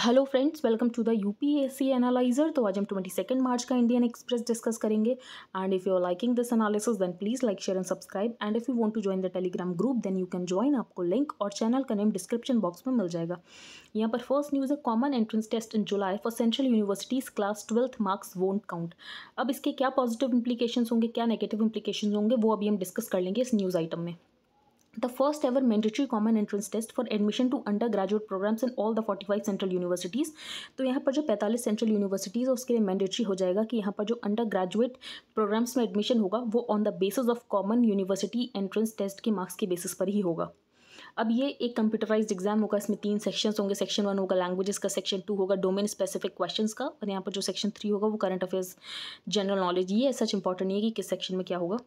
Hello friends welcome to the U UPSC analyser तो आज हम ट्वेंटी सेकेंड मार्च का इंडियन एक्सप्रेस डिस्कस करेंगे। And if you are liking this analysis then please like share and subscribe and if you want to join the Telegram group then you can join आपको link और channel का name description box में मिल जाएगा। यहाँ पर first news है common entrance test in July for central universities class twelfth marks won't count अब इसके क्या पॉजिटिव इंप्लीकेशन होंगे, क्या नेगेटिव इंप्लीकेशन होंगे, वो अभी हम डिस्कस कर लेंगे इस न्यूज़ आइटम में। The first ever mandatory common entrance test for admission to undergraduate programs in all the 45 central universities. तो यहाँ पर जो 45 सेंट्रल यूनिवर्सिटीज़ है, उसके लिए मैंडेटरी हो जाएगा कि यहाँ पर जो अंडर ग्रेजुएट प्रोग्राम्स में एडमिशन होगा, वो on the basis of common university entrance test के मार्क्स के बेसिस पर ही होगा। अब ये एक कंप्यूटराइज्ड एग्ज़ाम होगा, इसमें तीन सेक्शंस होंगे। सेक्शन वन होगा लैंग्वेजेस का सेक्शन टू होगा डोमेन स्पेसिफिक क्वेश्चंस का, और यहाँ पर जो सेक्शन थ्री होगा, वो करंट अफेयर्स जनरल नॉलेज ये सच इंपॉर्टेंट नहीं है कि किस सेक्शन में क्या होगा।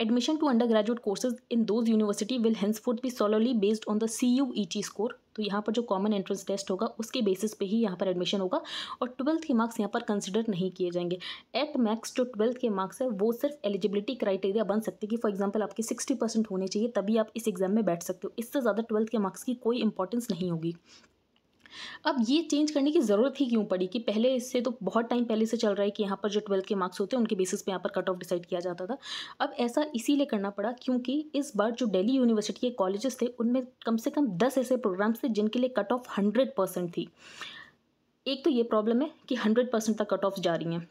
Admission to undergraduate courses in those university will henceforth be solely based on the CUET score. तो यहाँ पर जो कॉमन एंट्रेंस टेस्ट होगा, उसके बेसिस पे ही यहाँ पर एडमिशन होगा और ट्वेल्थ के मार्क्स यहाँ पर कंसिडर नहीं किए जाएँगे। एट मैक्स जो ट्वेल्थ के मार्क्स है, वो सिर्फ़ एलिजिबिलिटी क्राइटेरिया बन सकते हैं कि फॉर एग्जांपल आपके सिक्सटी परसेंट होने चाहिए, तभी आप इस एग्ज़ाम में बैठ सकते हो। इससे ज़्यादा ट्वेल्थ के मार्क्स की कोई इंपॉर्टेंस नहीं होगी। अब ये चेंज करने की ज़रूरत ही क्यों पड़ी कि पहले इससे तो बहुत टाइम पहले से चल रहा है कि यहाँ पर जो ट्वेल्थ के मार्क्स होते हैं, उनके बेसिस पे यहाँ पर कट ऑफ़ डिसाइड किया जाता था। अब ऐसा इसीलिए करना पड़ा क्योंकि इस बार जो दिल्ली यूनिवर्सिटी के कॉलेजेस थे, उनमें कम से कम दस ऐसे प्रोग्राम्स थे जिनके लिए कट ऑफ़ हंड्रेड परसेंट थी। एक तो ये प्रॉब्लम है कि हंड्रेड परसेंट तक कट ऑफ़ जा रही हैं।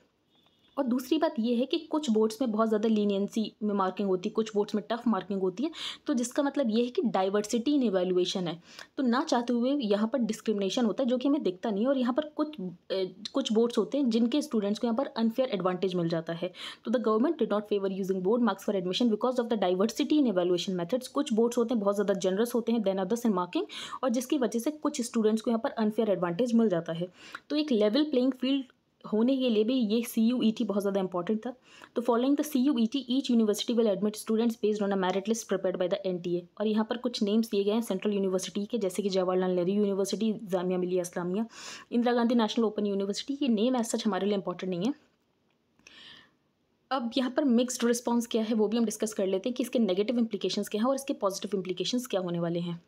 और दूसरी बात यह है कि कुछ बोर्ड्स में बहुत ज़्यादा लीनियंसी में मार्किंग होती है कुछ बोर्ड्स में टफ मार्किंग होती है तो जिसका मतलब ये है कि डाइवर्सिटी इन एवेल्युएशन है। तो ना चाहते हुए यहाँ पर डिस्क्रिमिनेशन होता है जो कि हमें दिखता नहीं है और यहाँ पर कुछ ए, कुछ बोर्ड्स होते हैं जिनके स्टूडेंट्स को यहाँ पर अनफेयर एडवांटेज मिल जाता है। तो the government did not favour using board marks for admission because of the diversity in evaluation methods कुछ बोर्ड्स होते हैं बहुत ज़्यादा जनरस होते हैं देन अदर्स इन मार्किंग और जिसकी वजह से कुछ स्टूडेंट्स को यहाँ पर अनफेयर एडवांटेज मिल जाता है। तो एक लेवल प्लेइंग फ़ील्ड होने के लिए भी ये सी यू ई टी बहुत ज़्यादा इंपॉर्टेंट था। तो following the C U E T each university will admit students based on a merit list prepare by the N T A और यहाँ पर कुछ नेम्स दिए गए हैं सेंट्रल यूनिवर्सिटी के, जैसे कि Jawaharlal Nehru university Jamia Millia Islamia Indira Gandhi national open university ये नेम एज सच हमारे लिए इंपॉर्टेंट नहीं है। अब यहाँ पर मिक्सड रिस्पॉन्स क्या है वो भी हम डिस्कस कर लेते हैं कि इसके नेगेटिव इंप्लीकेशंस क्या हैं और इसके पॉजिटिव इंप्लीकेशंस क्या होने वाले हैं।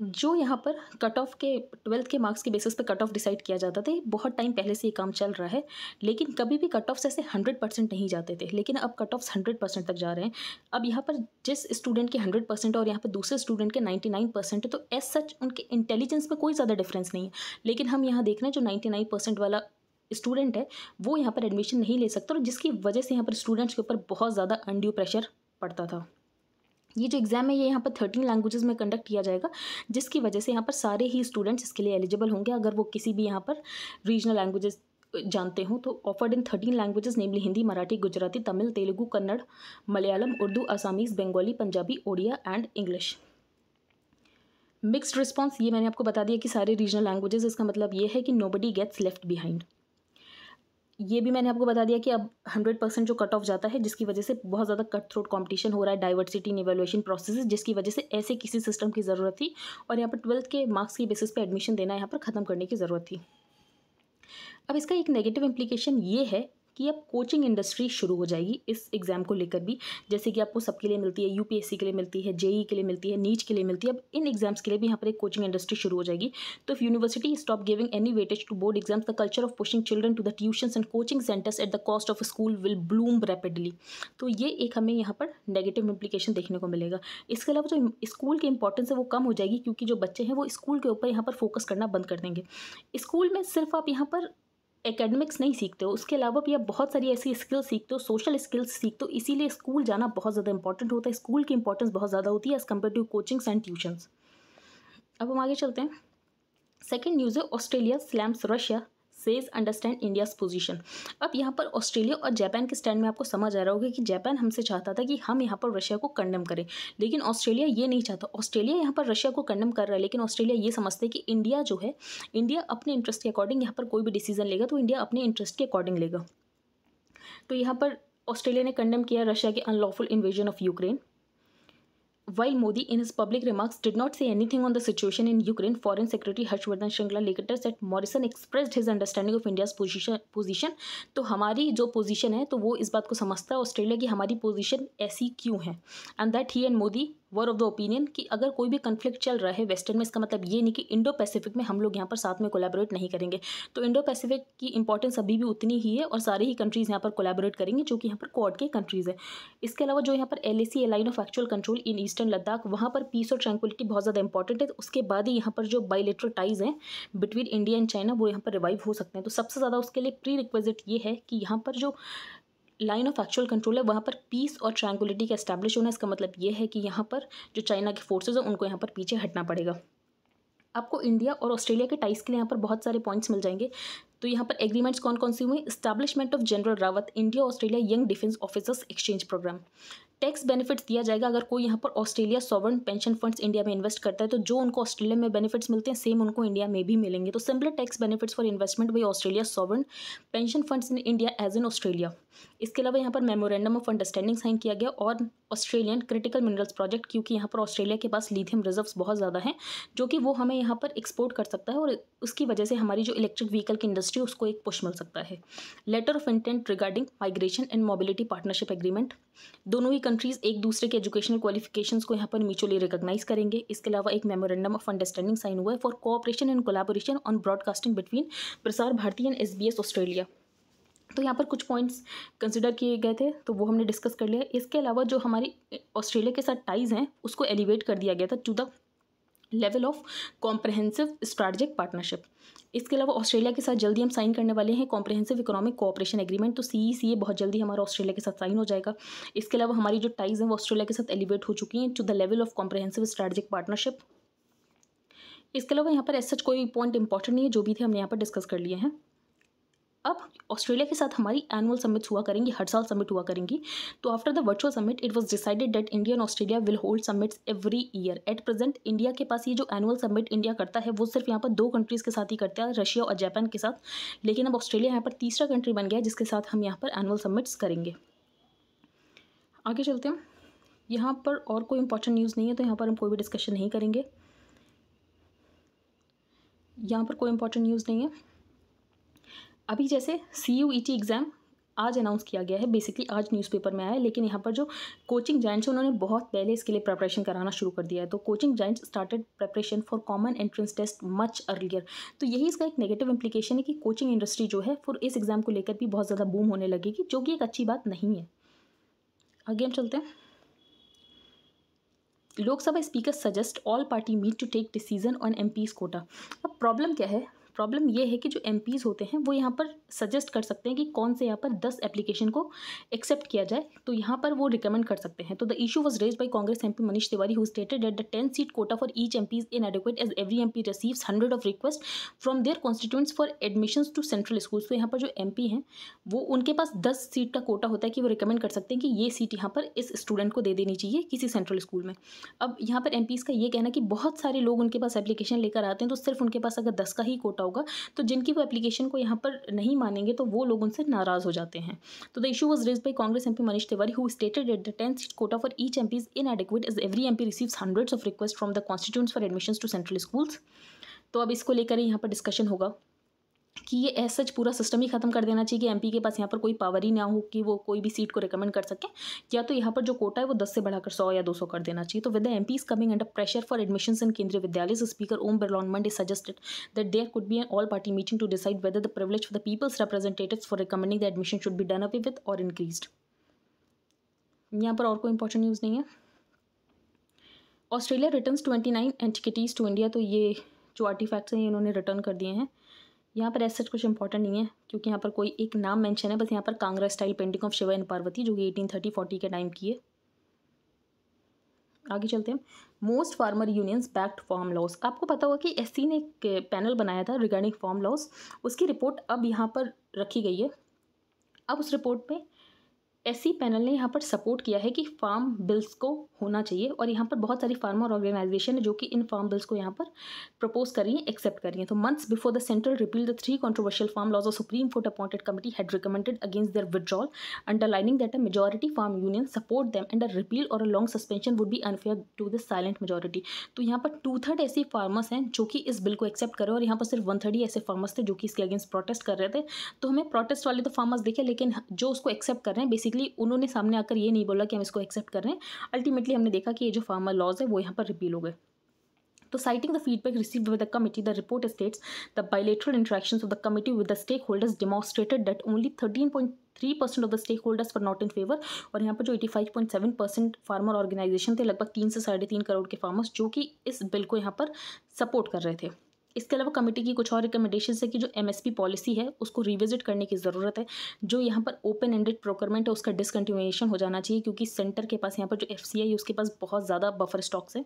जो यहाँ पर कट ऑफ़ के ट्वेल्थ के मार्क्स के बेसिस पे कट ऑफ़ डिसाइड किया जाता था बहुत टाइम पहले से ये काम चल रहा है, लेकिन कभी भी कट ऑफ़ ऐसे हंड्रेड परसेंट नहीं जाते थे, लेकिन अब कट ऑफ़ हंड्रेड परसेंट तक जा रहे हैं। अब यहाँ पर जिस स्टूडेंट के हंड्रेड परसेंट और यहाँ पर दूसरे स्टूडेंट के नाइन्टी नाइन परसेंट है तो एज सच उनके इंटेलिजेंस में कोई ज़्यादा डिफरेंस नहीं है। लेकिन हम यहाँ देख रहे हैं, जो नाइन्टी नाइन परसेंट वाला स्टूडेंट है, वो यहाँ पर एडमिशन नहीं ले सकता और जिसकी वजह से यहाँ पर स्टूडेंट्स के ऊपर बहुत ज़्यादा अनड्यू प्रेशर पड़ता था। ये जो एग्ज़ाम है, ये यहाँ पर थर्टीन लैंग्वेजेस में कंडक्ट किया जाएगा, जिसकी वजह से यहाँ पर सारे ही स्टूडेंट्स इसके लिए एलिजिबल होंगे। अगर वो किसी भी यहाँ पर रीजनल लैंग्वेजेस जानते हो तो offered in thirteen languages namely Hindi, Marathi, Gujarati, Tamil, Telugu, Kannada, Malayalam, Urdu Assamese Bengali, Punjabi, Odia and English mixed response ये मैंने आपको बता दिया कि सारे रीजनल लैंग्वेजेस इसका मतलब ये है कि nobody gets left behind ये भी मैंने आपको बता दिया कि अब हंड्रेड परसेंट जो कट ऑफ़ जाता है, जिसकी वजह से बहुत ज़्यादा कट थ्रोट कॉम्पिटिशन हो रहा है डाइवर्सिटी इन एवेलुएशन प्रोसेस जिसकी वजह से ऐसे किसी सिस्टम की ज़रूरत थी और यहाँ पर ट्वेल्थ के मार्क्स की बेसिस पे एडमिशन देना यहाँ पर ख़त्म करने की ज़रूरत थी। अब इसका एक नेगेटिव इम्प्लीकेशन ये है कि अब कोचिंग इंडस्ट्री शुरू हो जाएगी इस एग्ज़ाम को लेकर भी। जैसे कि आपको सबके लिए मिलती है यूपीएससी के लिए मिलती है जेई के लिए मिलती है नीट के लिए मिलती है। अब इन एग्ज़ाम्स के लिए भी यहाँ पर एक कोचिंग इंडस्ट्री शुरू हो जाएगी। तो if university stop giving any weightage to board exams the culture of pushing children to the tuition and coaching centres at the cost of school will bloom rapidly तो ये एक हमें यहाँ पर नेगेटिव इंप्लीकेशन देखने को मिलेगा। इसके अलावा जो स्कूल की इंपॉर्टेंस है वो कम हो जाएगी क्योंकि जो बच्चे हैं वो स्कूल के ऊपर यहाँ पर फोकस करना बंद कर देंगे। स्कूल में सिर्फ़ आप यहाँ पर एकेडमिक्स नहीं सीखते हो, उसके अलावा भी आप बहुत सारी ऐसी स्किल्स सीखते हो सोशल स्किल्स सीखते हो, इसीलिए स्कूल जाना बहुत ज़्यादा इंपॉर्टेंट होता है स्कूल की इंपॉर्टेंस बहुत ज़्यादा होती है as compare to coachings and tuitions अब हम आगे चलते हैं। सेकेंड न्यूज़ है Australia slams Russia says understand India's position अब यहाँ पर ऑस्ट्रेलिया और जापान के स्टैंड में आपको समझ आ रहा होगा कि जापान हमसे चाहता था कि हम यहाँ पर रशिया को कंडेम करें। लेकिन ऑस्ट्रेलिया ये नहीं चाहता। ऑस्ट्रेलिया यहाँ पर रशिया को कंडेम कर रहा है, लेकिन ऑस्ट्रेलिया ये समझते हैं कि इंडिया जो है इंडिया अपने इंटरेस्ट के अकॉर्डिंग यहाँ पर कोई भी डिसीज़न लेगा तो इंडिया अपने इंटरेस्ट के अकॉर्डिंग लेगा। तो यहाँ पर ऑस्ट्रेलिया ने कंडेम किया रशिया के unlawful invasion of Ukraine While Modi, in his public remarks, did not say anything on the situation in Ukraine, Foreign Secretary Harshvardhan Shringla later said Morrison expressed his understanding of India's position. position तो हमारी जो position है तो वो इस बात को समझता है ऑस्ट्रेलिया की हमारी position ऐसी क्यों है and that he and Modi were of the opinion कि अगर कोई भी कन्फ्लिक्ट चल रहा है वेस्टर्न में, इसका मतलब ये नहीं कि इंडो पैसिफिक में हम लोग यहाँ पर साथ में कोलैबोरेट नहीं करेंगे। तो इंडो पैसिफिक की इंपॉर्टेंस अभी भी उतनी ही है और सारे ही कंट्रीज़ यहाँ पर कोलैबोरेट करेंगे जो कि यहाँ पर कोड के कंट्रीज़ है। इसके अलावा जो यहाँ पर L A C line of actual control in eastern Ladakh वहाँ पर पीस और ट्रैंक्विलिटी बहुत ज़्यादा इंपॉर्टेंट है। उसके बाद ही यहाँ पर जो बायोलेट्रल टाइज हैं बिटवीन इंडिया एंड चाइना वो यहाँ पर रिवाइव हो सकते हैं। तो सबसे ज़्यादा उसके लिए प्री रिक्वेजिट ये है कि यहाँ पर जो लाइन ऑफ़ एक्चुअल कंट्रोल है, वहाँ पर पीस और ट्रैंकुलिटी का एस्टैब्लिश होना इसका मतलब ये है कि यहाँ पर जो चाइना के फोर्सेज हैं, उनको यहाँ पर पीछे हटना पड़ेगा। आपको इंडिया और ऑस्ट्रेलिया के टाइस के लिए यहाँ पर बहुत सारे पॉइंट्स मिल जाएँगे। तो यहाँ पर एग्रीमेंट्स कौन कौन से हुए establishment of general Rawat India Australia young defence officers exchange programme tax benefits दिया जाएगा अगर कोई यहाँ पर Australia sovereign pension funds India में इन्वेस्ट करता है तो जो उनको ऑस्ट्रेलिया में बेनिफिट्स मिलते हैं सेम उनको इंडिया में भी मिलेंगे। तो simple tax benefits for investment वही Australia sovereign pension funds in India as in Australia इसके अलावा यहाँ पर मेमोरेंडम ऑफ़ अंडरस्टैंडिंग साइन किया गया और ऑस्ट्रेलियन क्रिटिकल मिनरल्स प्रोजेक्ट क्योंकि यहाँ पर ऑस्ट्रेलिया के पास लिथियम रिजर्व्स बहुत ज़्यादा हैं, जो कि वो हमें यहाँ पर एक्सपोर्ट कर सकता है और उसकी वजह से हमारी जो इलेक्ट्रिक व्हीकल की इंडस्ट्री उसको एक पुश मिल सकता है। Letter of intent regarding migration and mobility partnership agreement दोनों ही कंट्रीज़ एक दूसरे के एजुकेशनल क्वालिफिकेशंस को यहाँ पर म्यूचुअली रिकॉग्नाइज करेंगे। इसके अलावा एक मेमोरेंडम ऑफ़ अंडरस्टैंडिंग साइन हुआ है for cooperation and collaboration on broadcasting between Prasar Bharati and S B S Australia तो यहाँ पर कुछ पॉइंट्स कंसिडर किए गए थे तो वो हमने डिस्कस कर लिया। इसके अलावा जो हमारी ऑस्ट्रेलिया के साथ टाइज़ हैं, उसको एलिवेट कर दिया गया था to the level of comprehensive strategic partnership इसके अलावा ऑस्ट्रेलिया के साथ जल्दी हम साइन करने वाले हैं कॉम्प्रहेंसिव इकोनॉमिक कोऑपरेशन एग्रीमेंट तो सी सी ए बहुत जल्दी हमारा ऑस्ट्रेलिया के साथ साइन हो जाएगा। इसके अलावा हमारी जो टाइज़ हैं वो ऑस्ट्रेलिया के साथ एलिवेट हो चुकी हैं to the level of comprehensive strategic partnership इसके अलावा यहाँ पर ऐसा कोई पॉइंट इंपॉर्टेंट नहीं है, जो भी थे हमने यहाँ पर डिस्कस कर लिए हैं। अब ऑस्ट्रेलिया के साथ हमारी एनुअल समिट्स हुआ करेंगी, हर साल समिट हुआ करेंगी। तो after the virtual summit it was decided that India and Australia will hold summits every year at present India के पास ये जो एनुअल समिट इंडिया करता है, वो सिर्फ़ यहाँ पर दो कंट्रीज़ के साथ ही करता है रशिया और जापान के साथ। लेकिन अब ऑस्ट्रेलिया यहाँ पर तीसरा कंट्री बन गया है, जिसके साथ हम यहाँ पर एनुअल समिट्स करेंगे। आगे चलते हैं। यहाँ पर और कोई इंपॉर्टेंट न्यूज़ नहीं है तो यहाँ पर हम कोई भी डिस्कशन नहीं करेंगे। यहाँ पर कोई इंपॉर्टेंट न्यूज़ नहीं है। अभी जैसे C U E T exam आज अनाउंस किया गया है। बेसिकली आज न्यूज़पेपर में आया है, लेकिन यहाँ पर जो कोचिंग जॉइंट्स हैं, उन्होंने बहुत पहले इसके लिए प्रिपरेशन कराना शुरू कर दिया है। तो coaching joints started preparation for common entrance test much earlier तो यही इसका एक नेगेटिव इंप्लीकेशन है कि कोचिंग इंडस्ट्री जो है फिर इस एग्ज़ाम को लेकर भी बहुत ज़्यादा बूम होने लगेगी, जो कि एक अच्छी बात नहीं है। आगे हम चलते हैं। Lok Sabha speaker suggest all party meet to take decision on M quota अब प्रॉब्लम क्या है? प्रॉब्लम ये है कि जो एम होते हैं, वो यहाँ पर सजेस्ट कर सकते हैं कि कौन से यहाँ पर दस एप्लीकेशन को एक्सेप्ट किया जाए तो यहाँ पर वो रिकमेंड कर सकते हैं। तो the issue was raise by Congress MP Manish Tiwari who stated at the ten seat quota for each MPs inadequate as every M P receives hundred of request from their constituents for admission to central school तो यहाँ पर जो MP हैं, वो उनके पास दस seat का कोटा होता है कि वो रिकमेंड कर सकते हैं कि ये सीट यहाँ पर इस स्टूडेंट को दे देनी चाहिए किसी सेंट्रल स्कूल में। अब यहाँ पर एम का ये कहना कि बहुत सारे लोग उनके पास एप्लीकेशन लेकर आते हैं तो सिर्फ़ उनके पास अगर दस का ही कोटा होगा तो जिनकी वो एप्लीकेशन को यहाँ पर नहीं मानेंगे तो वो लोग उनसे नाराज़ हो जाते हैं। तो the issue was raise by Congress MP Manish Tiwari who stated at the tenth quota for each MPs inadequate as every M P receives hundreds of request from the constituents for admission to central schools तो अब इसको लेकर यहाँ पर discussion होगा। कि ये as such पूरा सिस्टम ही खत्म कर देना चाहिए कि एमपी के पास यहाँ पर कोई पावर ही ना हो कि वो कोई भी सीट को रिकमेंड कर सके। या तो यहाँ पर जो कोटा है वो दस से बढ़ाकर सौ या दो सौ कर देना चाहिए। तो with the M is coming under pressure for admission in Kendriya Vidyalaya speaker Om Birla Monday suggested that there could be an all party meeting to decide whether the privilege for the people's representative for recommending the admission should be done up with और increase यहाँ पर और कोई important news नहीं है। Australia return twenty nine antiquities to India तो ये जो आर्टिफैक्ट्स हैं इन्होंने रिटर्न कर दिए हैं। यहाँ पर ऐसा कुछ इंपॉर्टेंट नहीं है, क्योंकि यहाँ पर कोई एक नाम मेंशन है, बस यहाँ पर Kangra style painting of Shiva and Parvati जो कि एटीन थर्टी फोर्टी के टाइम की है। आगे चलते हैं। Most farmer unions backed farm laws आपको पता होगा कि एससी ने एक पैनल बनाया था रिगार्डिंग फॉर्म लॉस उसकी रिपोर्ट अब यहाँ पर रखी गई है। अब उस रिपोर्ट में एससी पैनल ने यहाँ पर सपोर्ट किया है कि फार्म बिल्स को होना चाहिए और यहाँ पर बहुत सारी फार्मर ऑर्गेनाइजेशन है जो कि इन फार्म बिल्स को यहाँ पर प्रपोज कर रही है, एक्सेप्ट कर रही है। तो months before the central repeal the three controversial farm laws of supreme court appointed committee had recommended against their withdrawal underlining that a majority farm union support them and a repeal और a long suspension would be unfair to the silent majority तो यहाँ पर to third ऐसे farmers हैं जो कि इस bill को एक्सेप्ट करें और यहाँ पर सिर्फ़ वन थर्ड ही ऐसे फार्मर्स थे जो कि इसके अगेंस्ट प्रोटेस्ट कर रहे थे। तो हमें प्रोटेस्ट वाले तो फार्मर्स देखे, लेकिन जो उसको एक्सेप्ट कर रहे हैं बेसिक बेसिकली उन्होंने सामने आकर ये नहीं बोला कि हम इसको एक्सेप्ट कर रहे हैं। अल्टीमेटली हमने देखा कि ये जो फार्मर लॉज है वो यहाँ पर रिपील हो गए। तो citing the feedback received by the committee, the report states the bilateral interactions of the committee with the stakeholders demonstrated that only 13.3 percent of the stakeholders were not in favour और यहाँ पर जो 85.7 percent farmer organisation थे लगभग तीन से साढ़े तीन करोड़ के फार्मर्स जो कि इस बिल को यहाँ पर सपोर्ट कर रहे थे। इसके अलावा कमेटी की कुछ और रिकमेंडेशन है कि जो एमएसपी पॉलिसी है, उसको रिविजिट करने की ज़रूरत है, जो यहाँ पर ओपन एंडेड प्रोक्योरमेंट है, उसका डिसकंटिन्यूएशन हो जाना चाहिए, क्योंकि सेंटर के पास यहाँ पर जो एफ़ सी है, उसके पास बहुत ज़्यादा बफर स्टॉक्स है।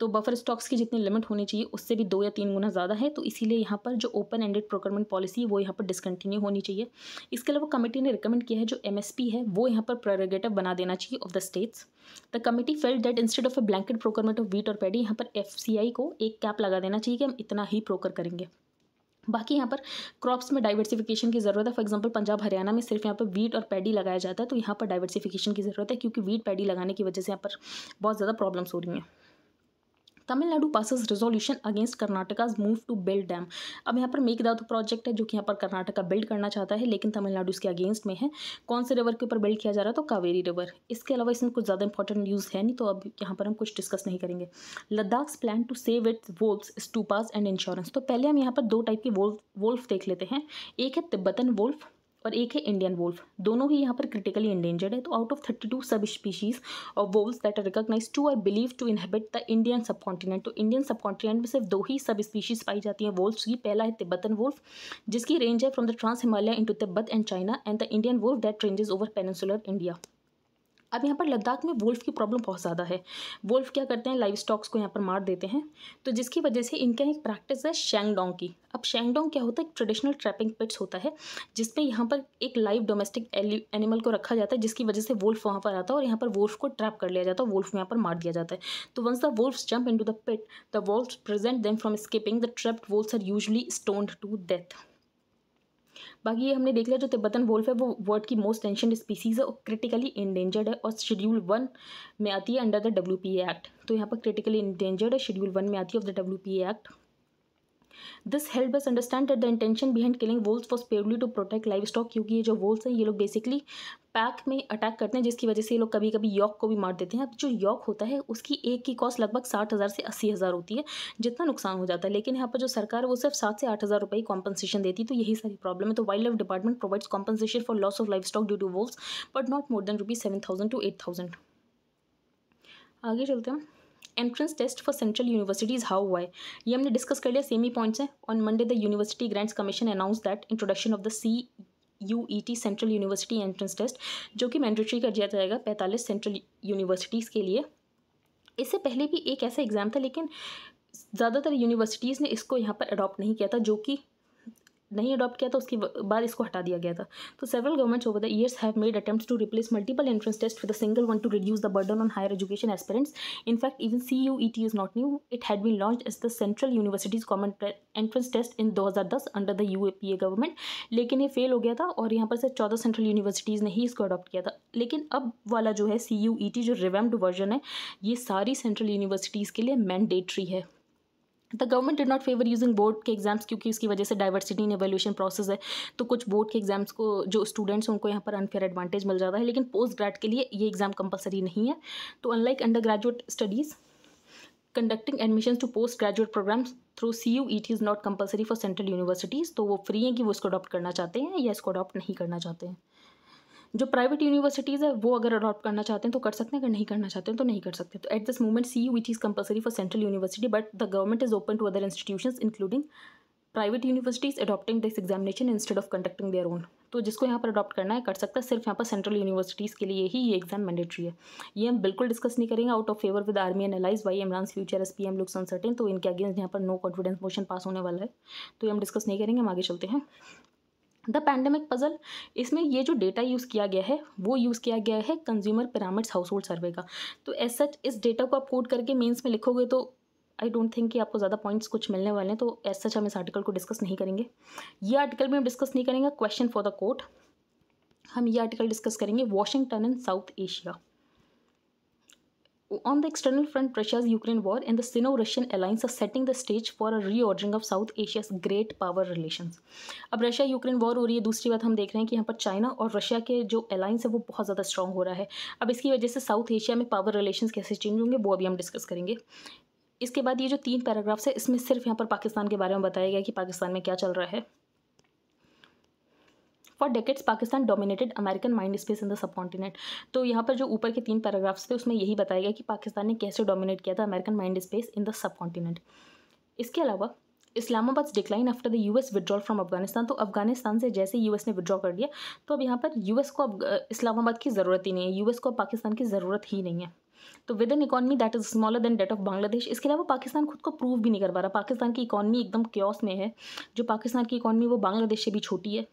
तो बफर स्टॉक्स की जितनी लिमिट होनी चाहिए, उससे भी दो या तीन गुना ज़्यादा है तो इसीलिए यहाँ पर जो ओपन एंडेड प्रोक्योरमेंट पॉलिसी है, वो यहाँ पर डिसकंटिन्यू होनी चाहिए। इसके अलावा कमेटी ने रिकमेंड किया है, जो एमएसपी है, वो यहाँ पर प्रोरेगेटिव बना देना चाहिए of the states the committee felt that instead of a blanket procurement of wheat और पैडी यहाँ पर एफसीआई को एक कैप लगा देना चाहिए कि हम इतना ही प्रोकर करेंगे। बाकी यहाँ पर क्रॉप्स में डाइवर्सिफिकेशन की ज़रूरत है। फॉर एग्जांपल पंजाब, हरियाणा में सिर्फ़ यहाँ पर वीट और पैडी लगाया जाता है तो यहाँ पर डाइवर्सिफिकेशन की ज़रूरत है, क्योंकि वीट पैडी लगाने की वजह से यहाँ पर बहुत ज़्यादा प्रॉब्लम्स हो रही हैं। Tamil Nadu passes resolution against Karnataka's move to build dam अब यहाँ पर मेक मेघदातु प्रोजेक्ट है, जो कि यहाँ पर कर्नाटका बिल्ड करना चाहता है, लेकिन तमिलनाडु इसके अगेंस्ट में है। कौन से रिवर के ऊपर बिल्ड किया जा रहा है? तो कावेरी रिवर इसके अलावा इसमें कुछ ज़्यादा इंपॉर्टेंट न्यूज़ है नहीं तो अब यहाँ पर हम कुछ डिस्कस नहीं करेंगे। Ladakh plan to save its wolves stupas and insurance तो पहले हम यहाँ पर दो टाइप के वोल्फ वोल्फ देख लेते हैं। एक है तिब्बतन वोल्फ और एक है इंडियन वोल्फ दोनों ही यहाँ पर क्रिटिकली इंडेंजर्ड है तो out of thirty two subspecies of wolves that are recognise to or believe to inhabit the Indian subcontinent तो इंडियन सब कॉन्टिनेंट में सिर्फ़ दो ही सब स्पीशीज पाई जाती हैं वोल्फ की. पहला है तिब्बतन वोल्फ जिसकी रेंज है from the trans Himalaya into Tibet and China and the Indian wolf that ranges over peninsular India अब यहाँ पर लद्दाख में वोल्फ की प्रॉब्लम बहुत ज़्यादा है। वोल्फ क्या करते हैं? लाइव स्टॉक्स को यहाँ पर मार देते हैं। तो जिसकी वजह से इनका एक प्रैक्टिस है शेंगडोंग की। अब शेंगडोंग क्या होता है? एक ट्रेडिशनल ट्रैपिंग पिट्स होता है, जिसमें यहाँ पर एक लाइव डोमेस्टिक एनिमल को रखा जाता है, जिसकी वजह से वोल्फ वहाँ पर आता है और यहाँ पर वोल्फ को ट्रैप कर लिया जाता है वोल्फ यहाँ पर मार दिया जाता है। तो once the wolf jump into the pit, the wolf present them from skipping, the trapped wolfs are usually stoned to death. बाकी ये हमने देख लिया, जो तिब्बतन वोल्फ है, वो वर्ल्ड की मोस्ट टेंशन स्पीसीज़ है और क्रिटिकली इंडेंजर्ड है और शेड्यूल वन में आती है अंडर द डब्ल्यू एक्ट तो यहाँ पर क्रिटिकली इंडेंजर्ड है शेड्यूल वन में आती है of the W act this help us understand the intention behind killing wolves was purely to protect livestock क्योंकि ये जो वोल्स हैं, ये लोग बेसिकली पैक में अटैक करते हैं, जिसकी वजह से ये लोग कभी कभी यॉक को भी मार देते हैं। अब जो यॉक होता है, उसकी एक की कॉस्ट लगभग साठ हज़ार से अस्सी हज़ार होती है, जितना नुकसान हो जाता है। लेकिन यहाँ पर जो सरकार है, वो सिर्फ़ सात से आठ हज़ार रुपये कॉम्पनसेशन देती है तो यही सारी प्रॉब्लम है। तो wildlife department provides compensation for loss of livestock due to wolves but not more than rupees seven thousand to eight thousand आगे चलते हैं। Entrance test for central universities how हुआ है ये हमने डिस्कस कर लिया सेम ही पॉइंट्स हैं। On Monday the University Grants Commission announce that introduction of the C U E T central university entrance test जो कि मैंडेटरी कर दिया जाएगा पैंतालीस सेंट्रल यूनिवर्सिटीज़ के लिए। इससे पहले भी एक ऐसा एग्ज़ाम था, लेकिन ज़्यादातर यूनिवर्सिटीज़ ने इसको यहाँ पर अडॉप्ट नहीं किया था, जो कि नहीं अडॉप्ट किया था, उसके बाद इसको हटा दिया गया था। तो several governments over the years have made attempts to replace multiple entrance test with a single one to reduce the burden on higher education aspirants in fact even C U E T is not new it had been launch as the central universities common entrance test in दो हज़ार दस under the U P A government लेकिन ये fail हो गया था और यहाँ पर से चौदह सेंट्रल यूनिवर्सिटीज़ ने ही इसको अडॉप्ट किया था। लेकिन अब वाला जो है सी यू ई टी जो रिवैम्ड वर्जन है, ये सारी सेंट्रल यूनिवर्सिटीज़ के लिए मैंडेटरी है। The government did not favour using board के एग्ज़ाम्स क्योंकि इसकी वजह से डाइवर्सिटी इन एवेल्यूशन प्रोसेस है। तो कुछ बोर्ड के एग्ज़ाम्स को, जो स्टूडेंट्स हैं, उनको यहाँ पर अनफेयर एडवांटेज मिल जाता है। लेकिन पोस्ट ग्रेड के लिए ये एग्ज़ाम कंपलसरी नहीं है। तो unlike undergraduate studies conducting admission to postgraduate programmes through C U E T is not compulsory for central universities तो वो फ्री हैं कि वो इसको अडॉप्ट करना चाहते हैं या इसको अडॉप्ट नहीं करना चाहते हैं। जो प्राइवेट यूनिवर्सिटीज़ है, वो अगर अडॉप्ट करना चाहते हैं तो कर सकते हैं, अगर नहीं करना चाहते हैं तो नहीं कर सकते तो at this moment C U which is compulsory for central university but the government is open to other institution including private universities adopting this examination instead of conducting their own तो जिसको यहाँ पर अडॉप्ट करना है, कर सकता है, सिर्फ़ यहाँ पर सेंट्रल यूनिवर्सिटीज़ के लिए ही ये एग्ज़ाम मैंडेटरी है। ये हम बिल्कुल डिस्कस नहीं करेंगे out of favour with army analyse why Imran future as P M looks uncertain तो इनके अगेंस्ट यहाँ पर नो कॉन्फिडेंस मोशन पास होने वाला है। तो ये हम डिस्कस नहीं करेंगे, हम आगे चलते हैं। द पैंडमिक पजल, इसमें ये जो डेटा यूज़ किया गया है, वो यूज़ किया गया है consumer pyramids household survey का। तो एज सच इस डेटा को आप कोड करके मीन्स में लिखोगे तो आई डोंट थिंक कि आपको ज़्यादा पॉइंट्स कुछ मिलने वाले हैं तो एज सच हम इस आर्टिकल को डिस्कस नहीं करेंगे। ये आर्टिकल भी हम डिस्कस नहीं करेंगे क्वेश्चन फॉर द कोर्ट हम ये आर्टिकल डिस्कस करेंगे Washington in South Asia On the external front, Russia's Ukraine war and the Sino-Russian alliance are setting the stage for a reordering of South Asia's great power relations. अब Russia Ukraine war हो रही है दूसरी बात हम देख रहे हैं कि यहाँ पर चाइना और रशिया के जो अलायंस है वो बहुत ज़्यादा स्ट्रॉन्ग हो रहा है। अब इसकी वजह से साउथ एशिया में पावर रिलेशंस कैसे चेंज होंगे वो अभी हम डिस्कस करेंगे। इसके बाद ये जो तीन पैराग्राफ्स है इसमें सिर्फ़ यहाँ पर पाकिस्तान के बारे में बताया गया कि पाकिस्तान में क्या चल रहा है। For decades Pakistan dominated American mind space in the subcontinent तो यहाँ पर जो ऊपर के तीन पैराग्राफ्स थे, उसमें यही बताया गया कि पाकिस्तान ने कैसे डोमिनेट किया था American mind space in the subcontinent इसके अलावा, Islamabad decline after the US withdrawal from Afghanistan. तो अफ़गानिस्तान से जैसे यूएस ने विड्रॉ कर दिया तो अब यहाँ पर यूएस को अब इस्लामाबाद की ज़रूरत ही नहीं है। यूएस को पाकिस्तान की ज़रूरत ही नहीं है। तो with an economy that is smaller than that of Bangladesh इसके अलावा पाकिस्तान खुद को प्रूव भी नहीं कर पा रहा। पाकिस्तान की इकॉनमी एकदम क्योस में है। जो पाकिस्तान की इकॉनमी वो बांग्लादेश से भी छोटी है।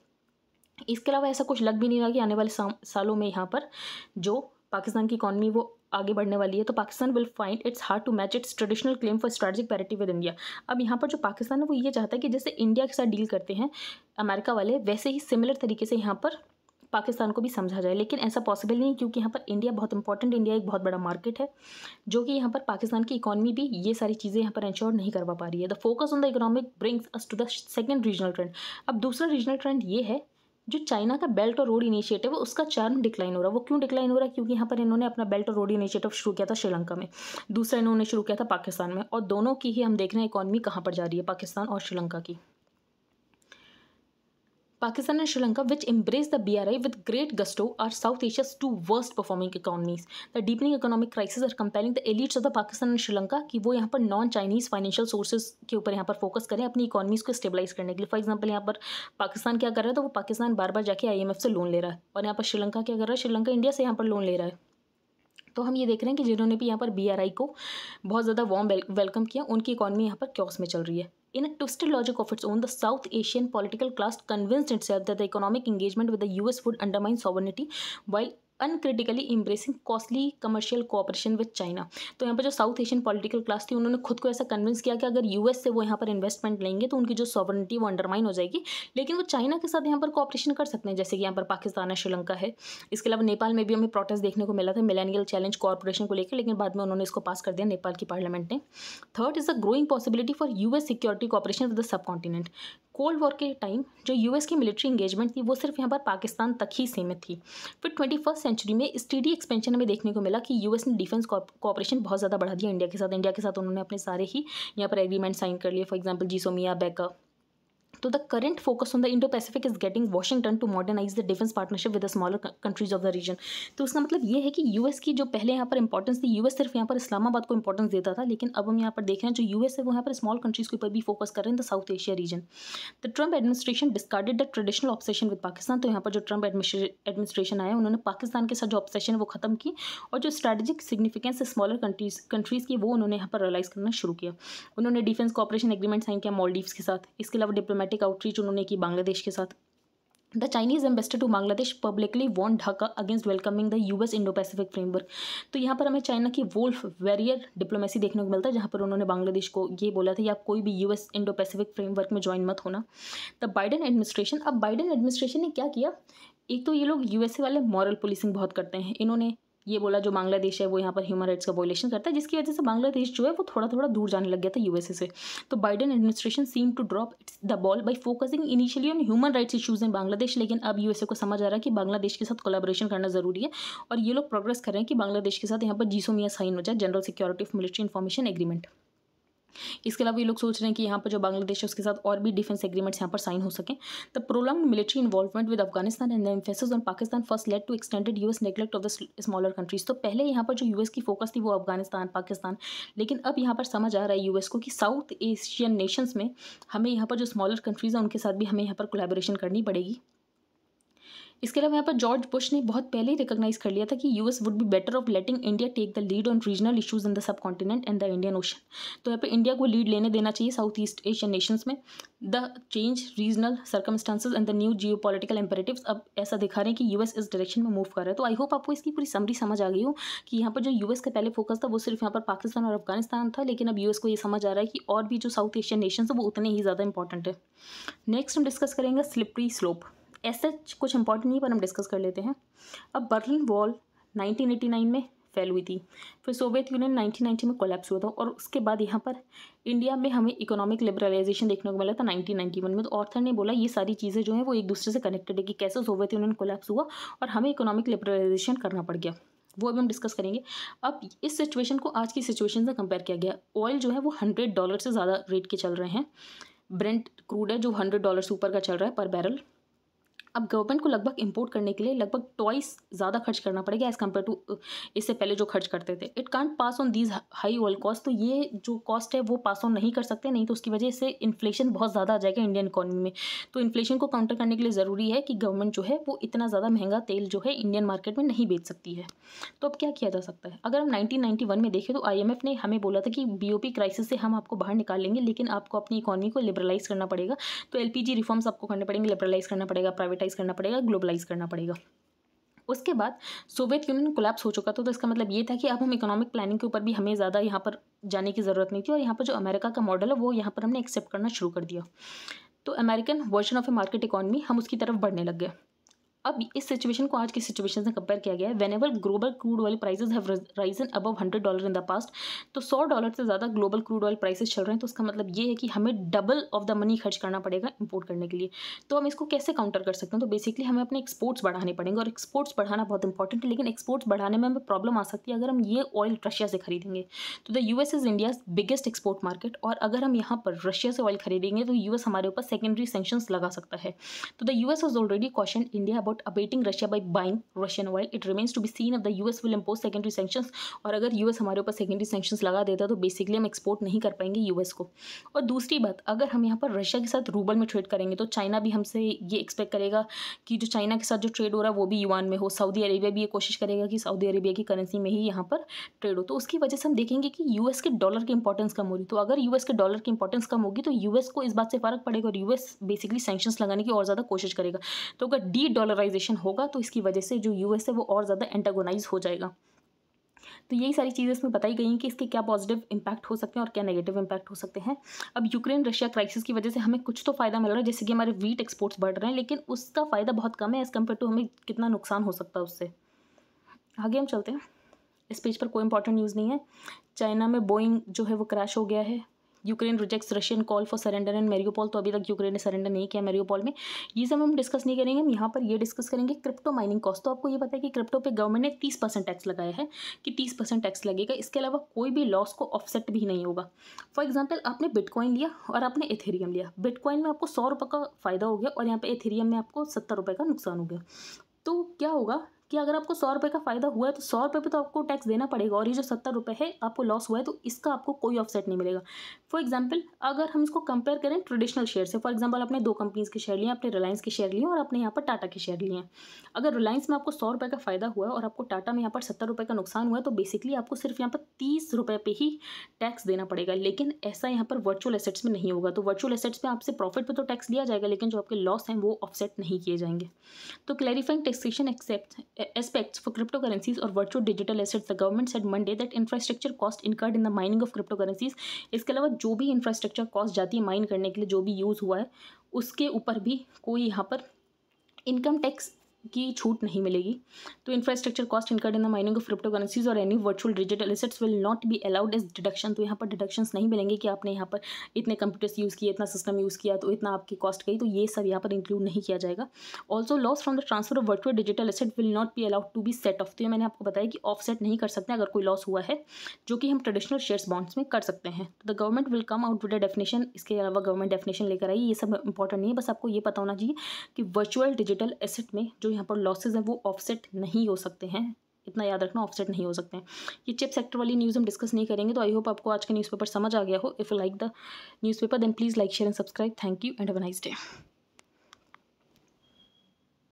इसके अलावा ऐसा कुछ लग भी नहीं रहा कि आने वाले सालों में यहाँ पर जो पाकिस्तान की इकॉनमी वो आगे बढ़ने वाली है तो Pakistan will find its hard to match its traditional claim for strategic parity with India अब यहाँ पर जो पाकिस्तान है, वो ये चाहता है कि जैसे इंडिया के साथ डील करते हैं, अमेरिका वाले, वैसे ही सिमिलर तरीके से यहाँ पर पाकिस्तान को भी समझा जाए। लेकिन ऐसा पॉसिबल नहीं है क्योंकि यहाँ पर इंडिया बहुत इंपॉर्टेंट इंडिया एक बहुत बड़ा मार्केट है, जो कि यहाँ पर पाकिस्तान की इकॉनमी भी ये सारी चीज़ें यहाँ पर इंश्योर नहीं करवा पा रही है। The focus on the economic brings us to the second regional trend अब दूसरा रीजनल ट्रेंड ये है जो चाइना का बेल्ट और रोड इनिशिएटिव है, उसका चार्म डिक्लाइन हो रहा है। वो क्यों डिक्लाइन हो रहा है? क्योंकि यहाँ पर इन्होंने अपना बेल्ट और रोड इनिशिएटिव शुरू किया था श्रीलंका में। दूसरा इन्होंने शुरू किया था पाकिस्तान में। और दोनों की ही हम देख रहे हैं, इकॉनमी कहाँ पर जा रही है, पाकिस्तान और श्रीलंका की। Pakistan and Sri Lanka, which embrace the BRI with great gusto, are South Asia's two worst performing economies. The deepening economic crisis are compelling the elites of the Pakistan and Sri Lanka कि वो यहाँ पर non Chinese financial sources के ऊपर यहाँ पर focus करें अपनी इकॉनमीज़ को स्टेबलाइज करने के लिए। फॉर एग्ज़ाम्पल यहाँ पर पाकिस्तान क्या कर रहा है तो वो पाकिस्तान बार बार जाके आई से लोन ले रहा है और यहाँ पर श्रीलंका क्या कर रहा है? श्रीलंका इंडिया से यहाँ पर लोन ले रहा है। तो हम ये देख रहे हैं कि जिन्होंने भी यहाँ पर बी आर आई को बहुत ज़्यादा वार्म वेलकम किया उनकी इकॉनमी यहाँ पर क्योस में चल रही है। In a twisted logic of its own, the South Asian political class convinced itself that the economic engagement with the US would undermine sovereignty, while uncritically embracing costly commercial cooperation with China तो यहाँ पर जो south Asian political class थी, उन्होंने खुद को ऐसा convince किया कि अगर यूएस से वो यहाँ पर इन्वेस्टमेंट लेंगे तो उनकी जो सॉवरनिटी वो अंडरमाइन हो जाएगी। लेकिन वो चाइना के साथ यहाँ पर कोऑपरेशन कर सकते हैं, जैसे कि यहाँ पर पाकिस्तान है श्रीलंका है। इसके अलावा नेपाल में भी हमें प्रोटेस्ट देखने को मिला था मिलेनियल चैलेंज कॉरपोरेशन को लेकर, लेकिन बाद में उन्होंने इसको पास कर दिया नेपाल की पार्लियामेंट ने। Third is a growing possibility for US security cooperation with the subcontinent cold war के टाइम जो यूएस की मिलिट्री इंगेजमेंट थी, वो सिर्फ़ यहाँ पर पाकिस्तान तक ही सीमित थी। फिर ट्वेंटी फ़र्स्ट सेंचुरी में स्टीडी एक्सपेंशन हमें देखने को मिला कि यूएस ने डिफेंस कॉपरेशन बहुत ज़्यादा बढ़ा दिया। इंडिया के साथ इंडिया के साथ उन्होंने अपने सारे ही यहाँ पर एग्रीमेंट साइन कर लिए। फॉर एग्ज़ाम्पल जीसोमिया बैका तो the current focus on the Indo Pacific is getting Washington to modernise the defence partnership with the smaller countries of the region तो उसका मतलब ये है कि यूएस की जो पहले यहाँ पर इंपॉर्टेंस थी यूएस सिर्फ़ यहाँ पर इस्लामाबाद को इंपॉर्टेंस देता था, लेकिन अब हम यहाँ पर देख रहे हैं जो यूएस है, वो यहाँ पर स्मॉल कंट्रीज़ के ऊपर भी फोकस कर रहे हैं the South Asia region the Trump administration discarded the traditional obsession with Pakistan तो यहाँ पर जो ट्रंप एडमिनिस्ट्रेशन आया, उन्होंने पाकिस्तान के साथ जो ऑप्सेशन वो खत्म की और जो strategic significance smaller countries countries की, वो उन्होंने यहाँ पर रियलाइज़ करना शुरू किया. उन्होंने डिफेंस कॉपरेशन एग्रीमेंट साइन किया मॉलडीव्स के साथ. इसके अलावा डिप्लोमेटिक आउटरीच उन्होंने की बांग्लादेश के साथ। The Chinese ambassador to Bangladesh publicly warned Dhaka against welcoming the US Indo Pacific framework तो यहाँ पर हमें चाइना की वोल्फ वेरियर डिप्लोमेसी देखने को मिलता है, जहाँ पर उन्होंने बांग्लादेश को ये बोला था आप कोई भी यूएस इंडो पैसिफिक फ्रेमवर्क में ज्वाइन मत होना। द बाइडन एडमिनिस्ट्रेशन अब बाइडन एडमिनिस्ट्रेशन ने क्या किया? एक तो ये लोग यूएसए वाले मॉरल पुलिसिंग बहुत करते हैं। इन्होंने ये बोला जो बांग्लादेश है, वो यहाँ पर ह्यूमन राइट्स का वॉयलेशन करता है, जिसकी वजह से बांग्लादेश जो है, वो थोड़ा थोड़ा दूर जाने लग गया था यूएसए से। तो Biden administration seem to drop its the ball by focusing initially on human rights issues in Bangladesh लेकिन अब यूएसए को समझ आ रहा है कि बांग्लादेश के साथ कोलाबोरेशन करना ज़रूरी है, और ये लोग प्रोग्रेस कर रहे हैं कि बांग्लादेश के साथ यहाँ पर जीसो मियाँ साइन हो जाए general security of military information agreement इसके अलावा ये लोग सोच रहे हैं कि यहाँ पर जो बांग्लादेश है, उसके साथ और भी डिफेंस एग्रीमेंट्स यहाँ पर साइन हो सकें। The prolong military involvement with Afghanistan and emphasis on Pakistan first let to extended US neglect of the smaller countries तो पहले यहाँ पर जो यूएस की फोकस थी वो अफ़गानिस्तान पाकिस्तान लेकिन अब यहाँ पर समझ आ रहा है यूएस को कि साउथ एशियन नेशंस में हमें यहाँ पर जो स्मॉलर कंट्रीज़ हैं, उनके साथ भी हमें यहाँ पर कोलेबोरेशन करनी पड़ेगी। इसके अलावा यहाँ पर जॉर्ज बुश ने बहुत पहले ही रिकॉग्नाइज कर लिया था कि US would be better off letting India take the lead on regional issues in the subcontinent and the Indian ocean तो यहाँ पर इंडिया को लीड लेने देना चाहिए साउथ ईस्ट एशियन नेशंस में। The change regional circumstances and the new geopolitical imperative अब ऐसा दिखा रहे हैं कि यूएस इस डायरेक्शन में मूव कर रहा है। तो आई होप आपको इसकी पूरी समरी समझ आ गई हो कि यहाँ पर जो यूएस का पहले फोकस था वो सिर्फ़ यहाँ पर पाकिस्तान और अफ़गानिस्तान था, लेकिन अब यूएस को ये समझ आ रहा है कि और भी जो साउथ एशियन नेशन है वो उतने ही ज़्यादा इंपॉर्टेंट है। नेक्स्ट हम डिस्कस करेंगे स्लिपरी स्लोप ऐसे कुछ इंपॉर्टेंट नहीं पर हम डिस्कस कर लेते हैं। अब बर्लिन वॉल 1989 में फेल हुई थी। फिर सोवियत यूनियन 1990 में कोलैप्स हुआ था और उसके बाद यहाँ पर इंडिया में हमें इकोनॉमिक लिबरलाइजेशन देखने को मिला था 1991 में। तो ऑर्थर ने बोला, ये सारी चीज़ें जो हैं, वो एक दूसरे से कनेक्टेड है कि कैसे सोवियत यूनियन कोलैप्स हुआ और हमें इकोनॉमिक लिबरलाइजेशन करना पड़ गया। वो अभी हम डिस्कस करेंगे। अब इस सिचुएशन को आज की सिचुएशन से कंपेयर किया गया। ऑयल जो है, वो हंड्रेड डॉलर से ज़्यादा रेट के चल रहे हैं। ब्रेंट क्रूड है, जो हंड्रेड डॉलर से ऊपर का चल रहा है पर बैरल अब गवर्नमेंट को लगभग इम्पोर्ट करने के लिए लगभग ट्वाइस ज़्यादा खर्च करना पड़ेगा एज़ कंपेयर टू इससे पहले जो खर्च करते थे। It can't pass on these high oil cost तो ये जो कॉस्ट है वो पास ऑन नहीं कर सकते, नहीं तो उसकी वजह से इन्फ्लेशन बहुत ज़्यादा आ जाएगा इंडियन इकॉनमी में। तो इन्फ्लेशन को काउंटर करने के लिए ज़रूरी है कि गवर्नमेंट जो है वो इतना ज़्यादा महँगा तेल जो है इंडियन मार्केट में नहीं बेच सकती है। तो अब क्या किया जा सकता है? अगर हम नाइनटीन में देखें तो आईएमएफ ने हमें बोला था कि बीओपी क्राइसिस से हम आपको बाहर निकाल लेंगे लेकिन आपको अपनी इकॉनमी को लिबरलाइज करना पड़ेगा। तो एलपीजी रिफॉर्म्स आपको करने पड़ेंगे लिबरलाइज करना पड़ेगा प्राइवेटाइज करना पड़ेगा ग्लोबलाइज करना पड़ेगा। उसके बाद सोवियत यूनियन कोलैप्स हो चुका था तो इसका मतलब ये था कि अब हम इकोनॉमिक प्लानिंग के ऊपर भी हमें ज़्यादा यहाँ पर जाने की ज़रूरत नहीं थी और यहाँ पर जो अमेरिका का मॉडल है, वो यहाँ पर हमने एक्सेप्ट करना शुरू कर दिया। तो American version of a market economy हम उसकी तरफ़ बढ़ने लग गए। अब इस सिचुएशन को आज की सिचुएशन से कंपेयर किया गया है। Whenever global crude oil prices have risen above hundred dollar in the past तो सौ डॉलर से ज़्यादा ग्लोबल क्रूड ऑयल प्राइसेज चल रहे हैं तो उसका मतलब ये है कि हमें डबल ऑफ़ द मनी खर्च करना पड़ेगा इंपोर्ट करने के लिए। तो हम इसको कैसे काउंटर कर सकते हैं? तो बेसिकली हमें अपने एक्सपोर्ट्स बढ़ाने पड़ेंगे और एक्सपोर्ट्स बढ़ाना बहुत इंपॉर्टेंट है, लेकिन एक्सपोर्ट्स बढ़ाने में हमें प्रॉब्लम आ सकती है अगर हम ये ऑयल रशिया से खरीदेंगे। तो the US is India's biggest export market और अगर हम यहाँ पर रशिया से ऑयल खरीदेंगे तो यूएस हमारे ऊपर सेकेंडरी सेंक्शंस लगा सकता है। तो the US was already question India about abetting Russia by buying Russian oil. It remains to be seen if the US will impose secondary sanctions. और अगर यूएस हमारे ऊपर सेकेंडरी सेंक्शंस लगा देता तो बेसिकली हम एक्सपोर्ट नहीं कर पाएँगे यूएस को। और दूसरी बात, अगर हम यहाँ पर रशिया के साथ रूबल में ट्रेड करेंगे तो चाइना भी हमसे ये एक्सपेक्ट करेगा कि जो चाइना के साथ जो ट्रेड हो रहा है, वो भी युवान में हो। सऊदी अरेबिया भी ये कोशिश करेगा कि सऊदी अरेबिया की करेंसी में ही यहाँ पर ट्रेड हो। तो उसकी वजह से हम देखेंगे कि यूएस के डॉलर की इंपॉर्टेंस कम हो रही। तो अगर यूएस के डॉलर की इंपॉर्टेंस कम होगी तो यूएस को इस बात से फ़र्क पड़ेगा और यूएस बेसिकली सेंक्शंस लगाने की और ज़्यादा कोशिश करेगा। तो अगर डी डॉलराइजेशन होगा तो इसकी वजह से जो यूएस है वो और ज़्यादा एंटागोनाइज हो जाएगा। तो यही सारी चीज़ें इसमें बताई गई हैं कि इसके क्या पॉजिटिव इंपैक्ट हो सकते हैं और क्या नेगेटिव इंपैक्ट हो सकते हैं। अब यूक्रेन रशिया क्राइसिस की वजह से हमें कुछ तो फ़ायदा मिल रहा है, जैसे कि हमारे वीट एक्सपोर्ट्स बढ़ रहे हैं, लेकिन उसका फ़ायदा बहुत कम है एज़ कंपेयर टू हमें कितना नुकसान हो सकता है उससे। आगे हम चलते हैं। इस पेज पर कोई इंपॉर्टेंट न्यूज़ नहीं है। चाइना में बोइंग जो है वो क्रैश हो गया है। Ukraine rejects Russian call for surrender in Mariupol तो अभी तक यूक्रेन ने सरेंडर नहीं किया मेरियोपोल में। ये सब हम डिस्कस नहीं करेंगे, हम यहाँ पर ये डिस्कस करेंगे क्रिप्टो माइनिंग कॉस्ट तो आपको ये पता है कि क्रिप्टो पे गवर्नमेंट ने तीस परसेंट टैक्स लगाया है, कि तीस परसेंट टैक्स लगेगा। इसके अलावा कोई भी लॉस को ऑफसेट भी नहीं होगा। फॉर एग्ज़ाम्पल आपने बिटकॉइन लिया और आपने एथेरियम लिया। बिटकॉइन में आपको सौ रुपये का फ़ायदा हो गया और यहाँ पर एथेरियम में आपको सत्तर रुपये का नुकसान हो गया। तो क्या होगा? कि अगर आपको सौ रुपये का फ़ायदा हुआ है तो सौ रुपये पे तो आपको टैक्स देना पड़ेगा और ये जो सत्तर रुपये है, आपको लॉस हुआ है तो इसका आपको कोई ऑफसेट नहीं मिलेगा। फॉर एग्ज़ाम्पल अगर हम इसको कंपेयर करें ट्रेडिशनल शेयर से फॉर एग्ज़ाम्पल आपने दो कंपनीज़ के शेयर लिए अपने रिलायंस के शेयर लिए और अपने यहाँ पर टाटा के शेयर लिए हैं। अगर रिलायंस में आपको सौ रुपये का फ़ायदा हुआ है और आपको टाटा में यहाँ पर सत्तर रुपये का नुकसान हुआ है तो बेसिकली आपको सिर्फ़ यहाँ पर तीस रुपये पे ही टैक्स देना पड़ेगा। लेकिन ऐसा यहाँ पर वर्चुअल एसेट्स में नहीं होगा। तो वर्चुअल एसेट्स में आपसे प्रॉफिट पर तो टैक्स दिया जाएगा, लेकिन जो आपके लॉस हैं, वो ऑफसेट नहीं किए जाएँगे। तो clarifying taxation except aspects for cryptocurrencies or virtual digital assets, the government said Monday that infrastructure cost incurred in the mining of cryptocurrencies इसके अलावा जो भी infrastructure cost जाती है माइन करने के लिए जो भी यूज़ हुआ है उसके ऊपर भी कोई यहाँ पर इनकम टैक्स की छूट नहीं मिलेगी। तो infrastructure cost incurred in the mining of cryptocurrencies और any virtual digital assets will not be allowed as deduction तो यहाँ पर डिडक्शंस नहीं मिलेंगे कि आपने यहाँ पर इतने कंप्यूटर्स यूज़ किए, इतना सिस्टम यूज़ किया तो इतना आपकी कॉस्ट गई तो ये सब यहाँ पर इंक्लूड नहीं किया जाएगा। Also loss from the transfer of virtual digital asset will not be allowed to be set off तो ये मैंने आपको बताया कि ऑफ़ सेट नहीं कर सकते अगर कोई लॉस हुआ है, जो कि हम ट्रेडिशनल शेयर्स बॉन्ड्स में कर सकते हैं। तो the government will come out with a definition इसके अलावा गवर्नमेंट डेफिनेशन लेकर आई ये सब इंपॉर्टेंट नहीं है। बस आपको ये पता होना चाहिए कि वर्चुअल डिजिटल एसेट में जो यहाँ पर लॉसेज हैं, वो ऑफसेट नहीं हो सकते हैं। इतना याद रखना ऑफसेट नहीं हो सकते हैं। ये चिप सेक्टर वाली न्यूज़ हम डिस्कस नहीं करेंगे तो आई होप आपको आज का न्यूज़पेपर समझ आ गया हो। If you like the newspaper then please like share and subscribe thank you and a nice day